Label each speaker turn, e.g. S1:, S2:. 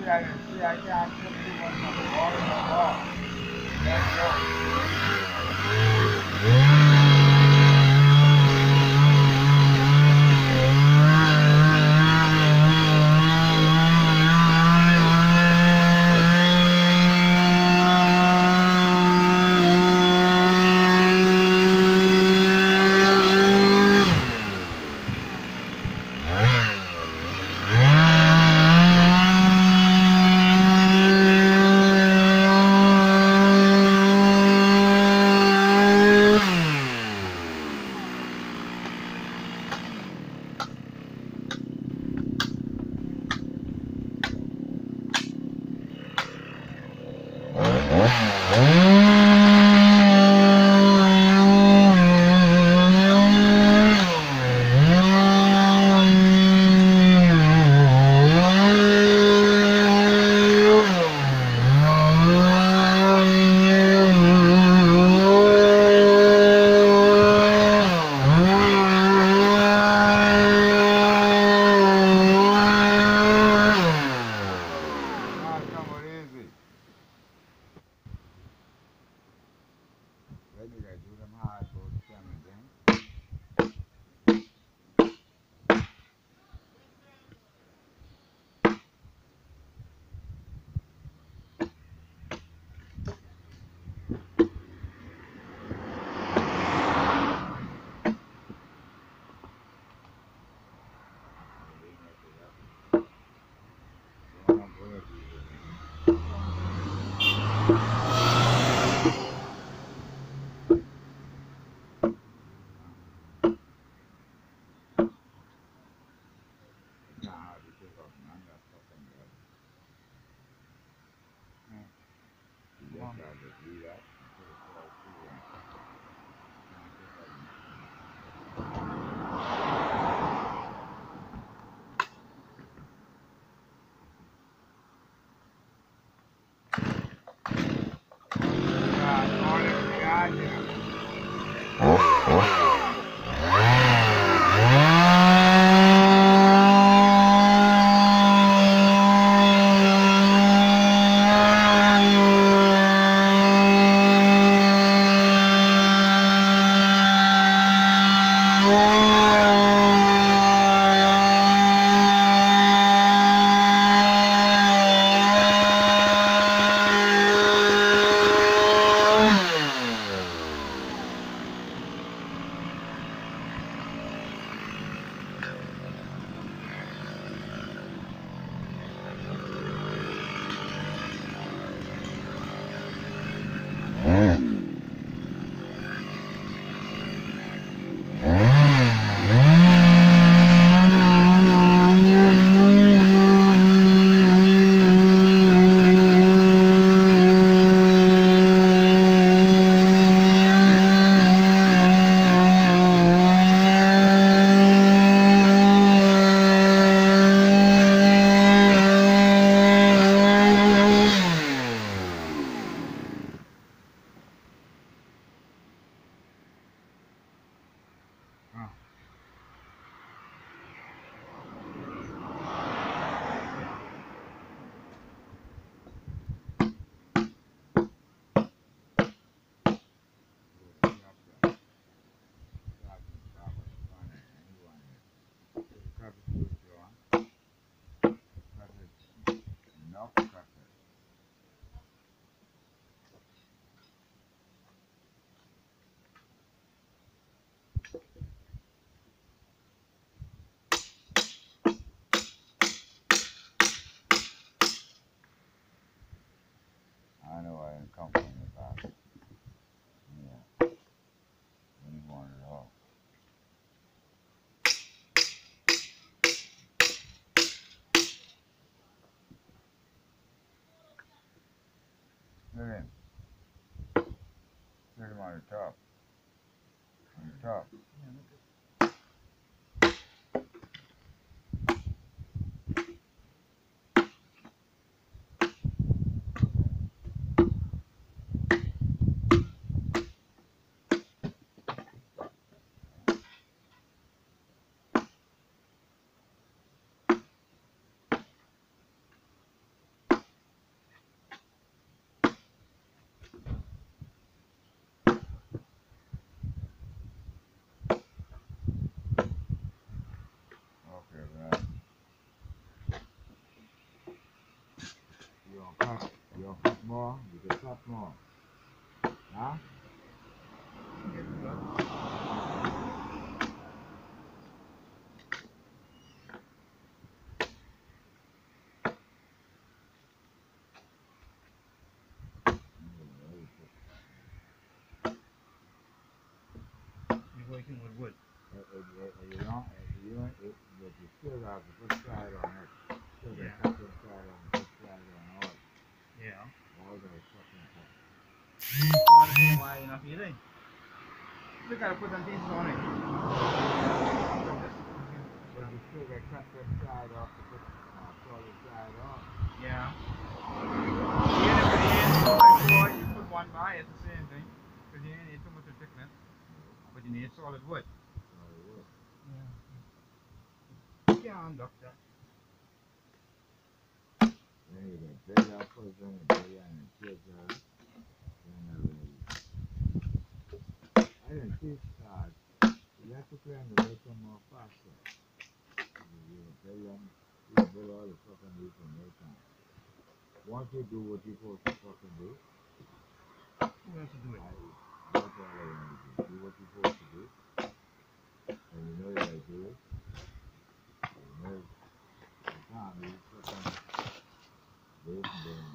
S1: yeah I can see, I can't put too much on the water at all. That's all. Oh, oh. At him. On the top. On the top. Okay, You want cut? You want cut more? You can cut more. Huh?
S2: You're working with wood.
S1: Uh, uh, uh, You don't, uh, you don't, it- but you still have to put side on it. Still
S2: Yeah.
S1: got cut side on, put side on all,
S2: Yeah. you put some things on it.
S1: But still cut that side off to put, uh, solid side on.
S2: Yeah. You put one by, it's the same thing. Because you need too much. But you need solid wood.
S1: Solid wood.
S2: Yeah, doctor.
S1: Once you do what you're supposed to fucking do, you have to do it. I, that's all I want to do. Do what you're supposed to do. And you know that I do it. You know, to do.
S2: fucking. Good
S1: morning.